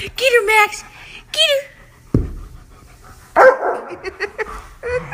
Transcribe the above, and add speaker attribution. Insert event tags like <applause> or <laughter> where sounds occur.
Speaker 1: Get her, Max. Get her. <laughs>